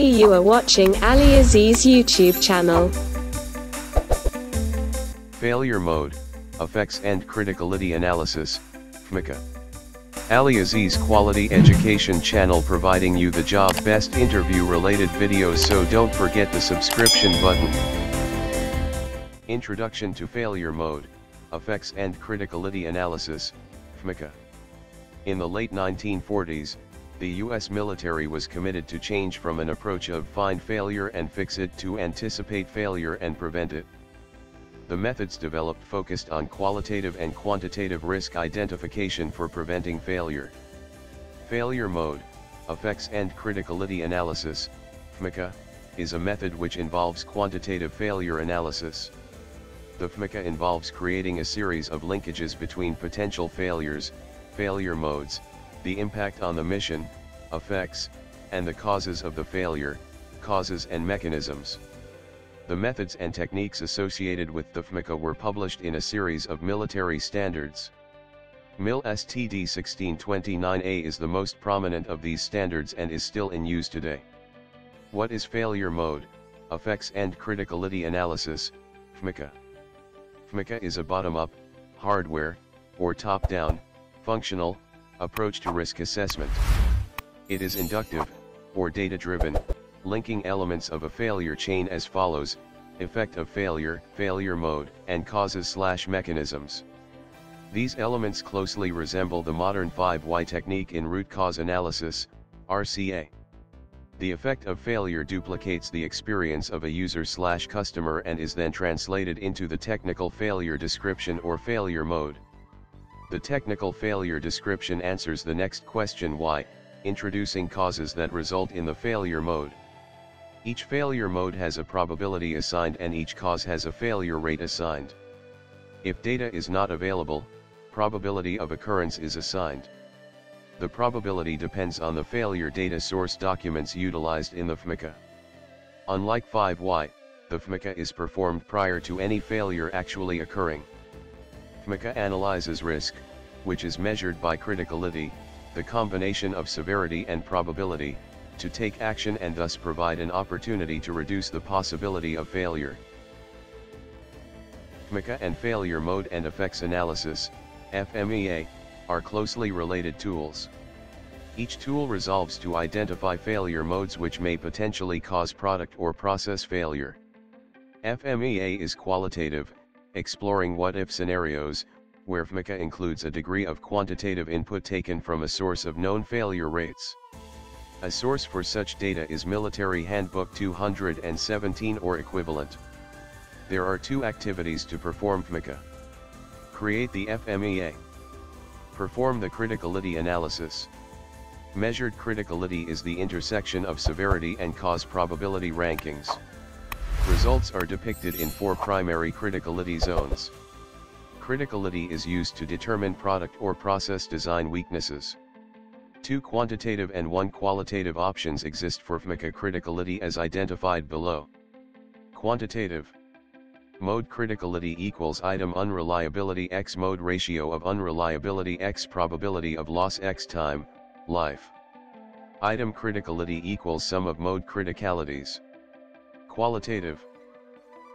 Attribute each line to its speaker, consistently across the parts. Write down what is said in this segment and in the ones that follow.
Speaker 1: You are watching Ali Aziz YouTube channel.
Speaker 2: Failure Mode, Effects and Criticality Analysis, FMECA. Ali Aziz Quality Education channel providing you the job best interview related videos so don't forget the subscription button. Introduction to Failure Mode, Effects and Criticality Analysis, FMECA. In the late 1940s, the US military was committed to change from an approach of find failure and fix it to anticipate failure and prevent it. The methods developed focused on qualitative and quantitative risk identification for preventing failure. Failure mode, effects and criticality analysis, FMECA, is a method which involves quantitative failure analysis. The FMECA involves creating a series of linkages between potential failures, failure modes, the impact on the mission, effects, and the causes of the failure, causes and mechanisms. The methods and techniques associated with the FMECA were published in a series of military standards. MIL STD 1629A is the most prominent of these standards and is still in use today. What is failure mode, effects and criticality analysis, FMECA? FMECA is a bottom-up, hardware, or top-down, functional, approach to risk assessment. It is inductive, or data-driven, linking elements of a failure chain as follows, effect of failure, failure mode, and causes slash mechanisms. These elements closely resemble the modern 5 Why technique in root cause analysis, RCA. The effect of failure duplicates the experience of a user slash customer and is then translated into the technical failure description or failure mode. The technical failure description answers the next question why, introducing causes that result in the failure mode. Each failure mode has a probability assigned and each cause has a failure rate assigned. If data is not available, probability of occurrence is assigned. The probability depends on the failure data source documents utilized in the FMECA. Unlike 5 Why, the FMECA is performed prior to any failure actually occurring. FMECA analyzes risk, which is measured by criticality, the combination of severity and probability, to take action and thus provide an opportunity to reduce the possibility of failure. FMECA and failure mode and effects analysis, FMEA, are closely related tools. Each tool resolves to identify failure modes which may potentially cause product or process failure. FMEA is qualitative, exploring what-if scenarios, where FMEA includes a degree of quantitative input taken from a source of known failure rates. A source for such data is Military Handbook 217 or equivalent. There are two activities to perform FMEA. Create the FMEA. Perform the criticality analysis. Measured criticality is the intersection of severity and cause probability rankings. Results are depicted in four primary criticality zones. Criticality is used to determine product or process design weaknesses. Two quantitative and one qualitative options exist for FMECA criticality as identified below. Quantitative Mode criticality equals item unreliability x mode ratio of unreliability x probability of loss x time, life. Item criticality equals sum of mode criticalities. Qualitative.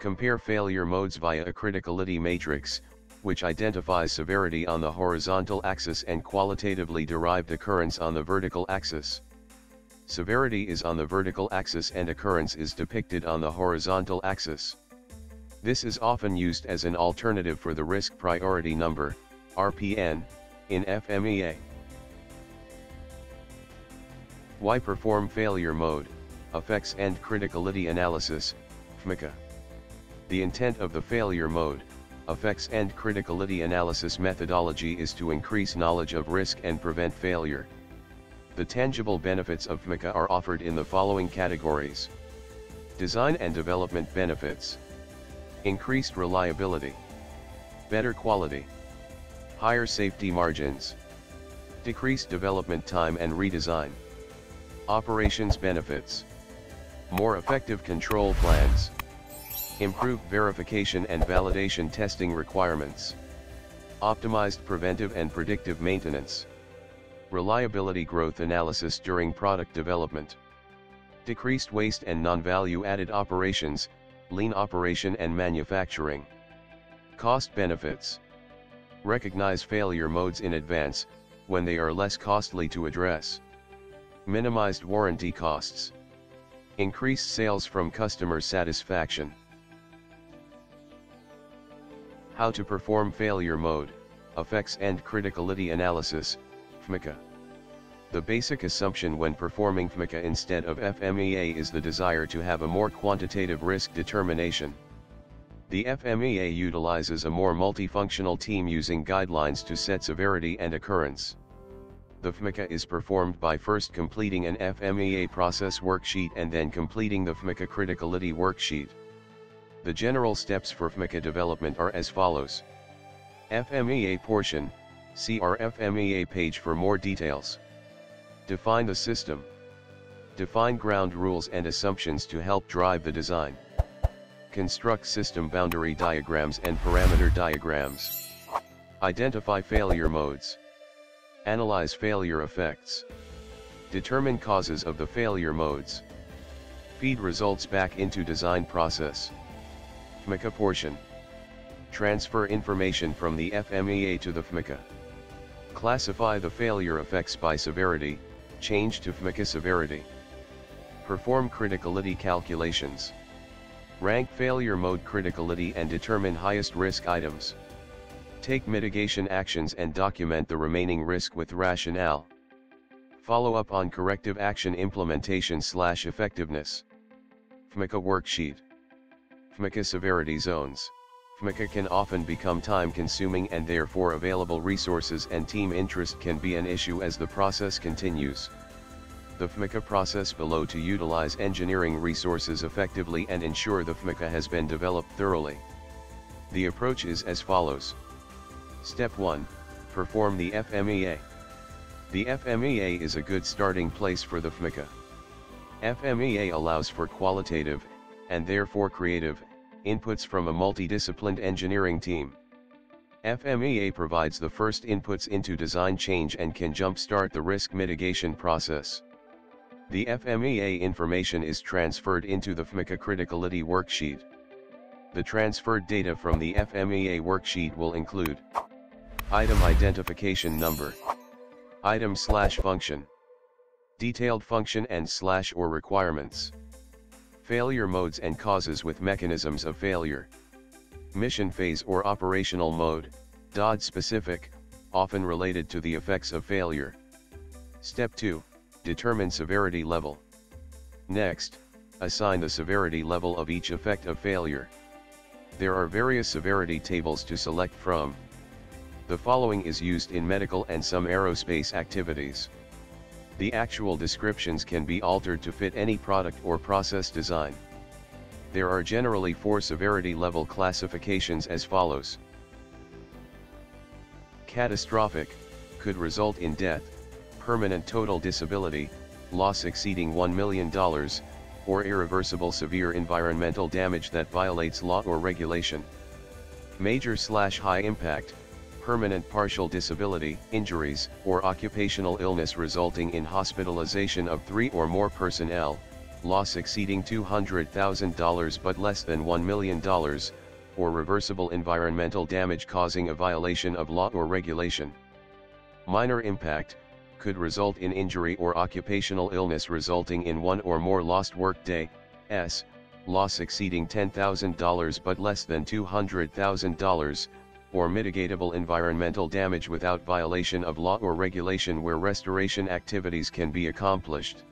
Speaker 2: Compare failure modes via a criticality matrix, which identifies severity on the horizontal axis and qualitatively derived occurrence on the vertical axis. Severity is on the vertical axis and occurrence is depicted on the horizontal axis. This is often used as an alternative for the risk priority number, RPN, in FMEA. Why perform failure mode, effects and criticality analysis, FMECA. The intent of the failure mode, effects and criticality analysis methodology is to increase knowledge of risk and prevent failure. The tangible benefits of FMECA are offered in the following categories. Design and development benefits. Increased reliability. Better quality. Higher safety margins. Decreased development time and redesign. Operations benefits. More effective control plans. Improved verification and validation testing requirements. Optimized preventive and predictive maintenance. Reliability growth analysis during product development. Decreased waste and non-value added operations, lean operation and manufacturing. Cost benefits. Recognize failure modes in advance, when they are less costly to address. Minimized warranty costs. Increased sales from customer satisfaction. How to perform failure mode, effects and criticality analysis, FMECA. The basic assumption when performing FMECA instead of FMEA is the desire to have a more quantitative risk determination. The FMEA utilizes a more multifunctional team using guidelines to set severity and occurrence. The FMECA is performed by first completing an FMEA process worksheet and then completing the FMECA criticality worksheet. The general steps for FMECA development are as follows. FMEA portion, see our FMEA page for more details. Define the system. Define ground rules and assumptions to help drive the design. Construct system boundary diagrams and parameter diagrams. Identify failure modes. Analyze failure effects. Determine causes of the failure modes. Feed results back into design process. FMECA portion. Transfer information from the FMEA to the FMECA. Classify the failure effects by severity, change to FMECA severity. Perform criticality calculations. Rank failure mode criticality and determine highest risk items. Take mitigation actions and document the remaining risk with rationale. Follow up on corrective action implementation slash effectiveness. FMECA worksheet. FMECA severity zones. FMECA can often become time-consuming and therefore available resources and team interest can be an issue as the process continues. The FMECA process below to utilize engineering resources effectively and ensure the FMECA has been developed thoroughly. The approach is as follows. Step 1, perform the FMEA. The FMEA is a good starting place for the FMECA. FMEA allows for qualitative, and therefore creative, inputs from a multidisciplined engineering team. FMEA provides the first inputs into design change and can jumpstart the risk mitigation process. The FMEA information is transferred into the FMECA Criticality worksheet. The transferred data from the FMEA worksheet will include Item Identification Number Item slash Function Detailed function and slash or requirements Failure modes and causes with mechanisms of failure. Mission phase or operational mode, DOD specific, often related to the effects of failure. Step 2, determine severity level. Next, assign the severity level of each effect of failure. There are various severity tables to select from. The following is used in medical and some aerospace activities. The actual descriptions can be altered to fit any product or process design. There are generally four severity level classifications as follows. Catastrophic, could result in death, permanent total disability, loss exceeding $1 million, or irreversible severe environmental damage that violates law or regulation. Major slash high impact, permanent partial disability, injuries, or occupational illness resulting in hospitalization of three or more personnel, loss exceeding $200,000 but less than $1 million, or reversible environmental damage causing a violation of law or regulation. Minor impact, could result in injury or occupational illness resulting in one or more lost workday, s, loss exceeding $10,000 but less than $200,000, or mitigatable environmental damage without violation of law or regulation where restoration activities can be accomplished.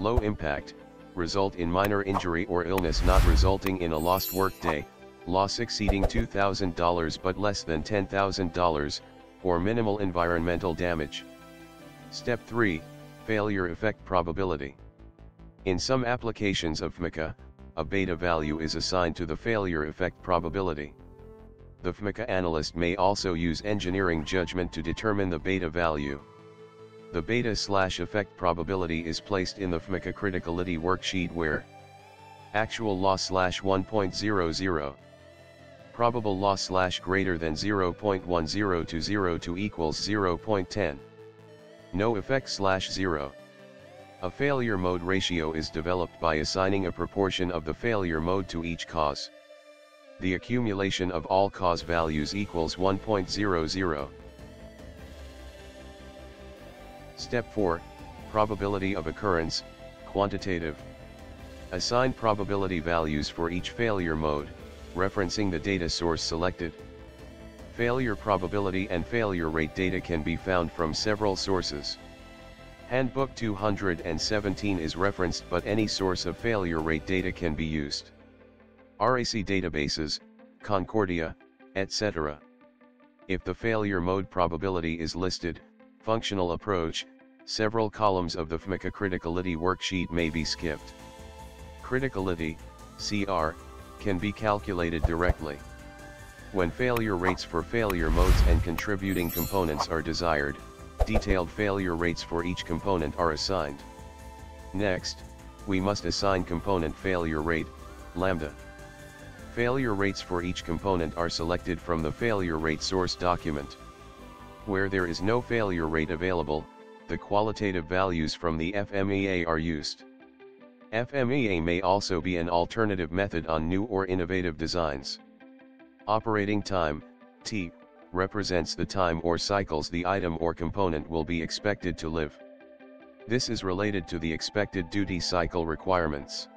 Speaker 2: Low impact, result in minor injury or illness not resulting in a lost workday, loss exceeding $2,000 but less than $10,000, or minimal environmental damage. Step 3, Failure Effect Probability. In some applications of FMECA, a beta value is assigned to the failure effect probability. The FMECA analyst may also use engineering judgment to determine the beta value. The beta slash effect probability is placed in the FMECA criticality worksheet where actual loss slash 1.00 probable loss slash greater than 0.10 to 0 to equals 0.10 no effect slash 0 A failure mode ratio is developed by assigning a proportion of the failure mode to each cause. The accumulation of all cause values equals 1.00. Step 4, Probability of occurrence, quantitative. Assign probability values for each failure mode, referencing the data source selected. Failure probability and failure rate data can be found from several sources. Handbook 217 is referenced but any source of failure rate data can be used. RAC databases, Telcordia, etc. If the failure mode probability is listed, functional approach, several columns of the FMECA criticality worksheet may be skipped. Criticality, CR, can be calculated directly. When failure rates for failure modes and contributing components are desired, detailed failure rates for each component are assigned. Next, we must assign component failure rate, lambda. Failure rates for each component are selected from the failure rate source document. Where there is no failure rate available, the qualitative values from the FMEA are used. FMEA may also be an alternative method on new or innovative designs. Operating time, T, represents the time or cycles the item or component will be expected to live. This is related to the expected duty cycle requirements.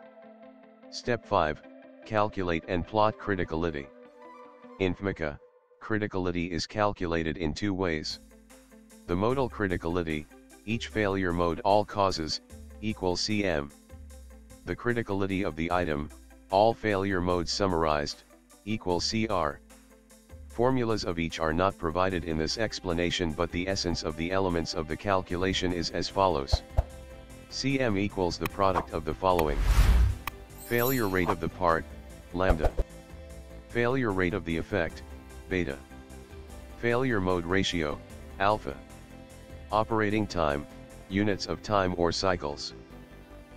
Speaker 2: Step 5, Calculate and plot criticality. In FMECA, criticality is calculated in two ways. The modal criticality, each failure mode all causes, equals CM. The criticality of the item, all failure modes summarized, equals CR. Formulas of each are not provided in this explanation but the essence of the elements of the calculation is as follows. CM equals the product of the following. Failure rate of the part, lambda. Failure rate of the effect, beta. Failure mode ratio, alpha. Operating time, units of time or cycles.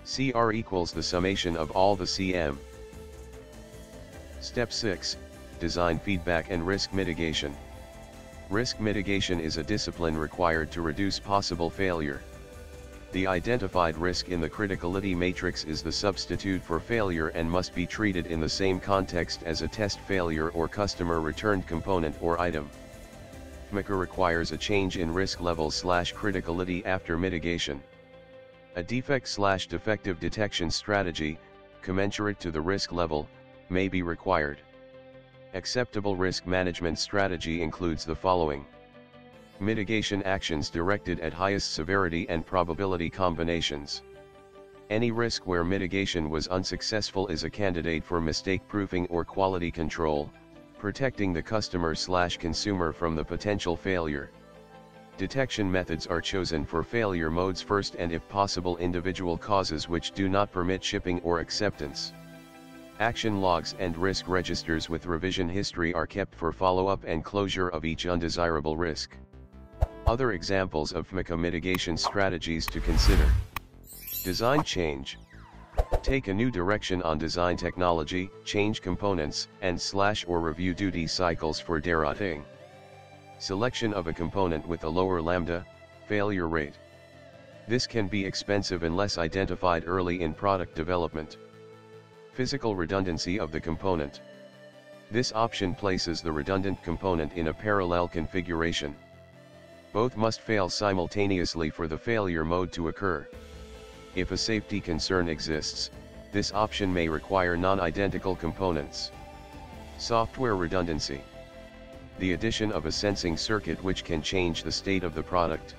Speaker 2: CR equals the summation of all the CM. Step 6, design feedback and risk mitigation. Risk mitigation is a discipline required to reduce possible failure. The identified risk in the criticality matrix is the substitute for failure and must be treated in the same context as a test failure or customer returned component or item. FMECA requires a change in risk level slash criticality after mitigation. A defect slash defective detection strategy, commensurate to the risk level, may be required. Acceptable risk management strategy includes the following. Mitigation actions directed at highest severity and probability combinations. Any risk where mitigation was unsuccessful is a candidate for mistake proofing or quality control, protecting the customer slash consumer from the potential failure. Detection methods are chosen for failure modes first and if possible individual causes which do not permit shipping or acceptance. Action logs and risk registers with revision history are kept for follow-up and closure of each undesirable risk. Other examples of FMECA mitigation strategies to consider. Design change. Take a new direction on design technology, change components, and slash or review duty cycles for derating. Selection of a component with a lower lambda, failure rate. This can be expensive unless identified early in product development. Physical redundancy of the component. This option places the redundant component in a parallel configuration. Both must fail simultaneously for the failure mode to occur. If a safety concern exists, this option may require non-identical components. Software redundancy. The addition of a sensing circuit which can change the state of the product.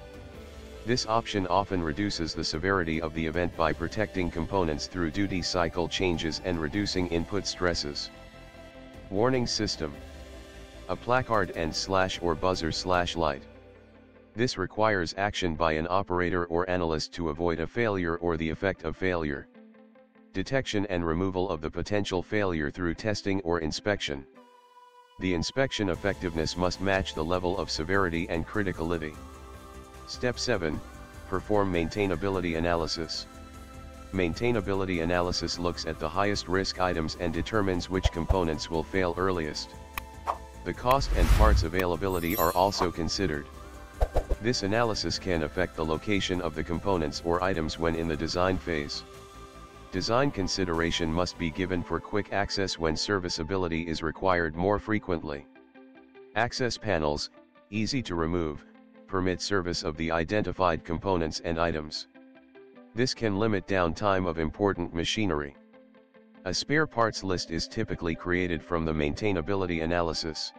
Speaker 2: This option often reduces the severity of the event by protecting components through duty cycle changes and reducing input stresses. Warning system. A placard and slash or buzzer slash light. This requires action by an operator or analyst to avoid a failure or the effect of failure. Detection and removal of the potential failure through testing or inspection. The inspection effectiveness must match the level of severity and criticality. Step 7, perform maintainability analysis. Maintainability analysis looks at the highest risk items and determines which components will fail earliest. The cost and parts availability are also considered. This analysis can affect the location of the components or items when in the design phase. Design consideration must be given for quick access when serviceability is required more frequently. Access panels, easy to remove, permit service of the identified components and items. This can limit downtime of important machinery. A spare parts list is typically created from the maintainability analysis.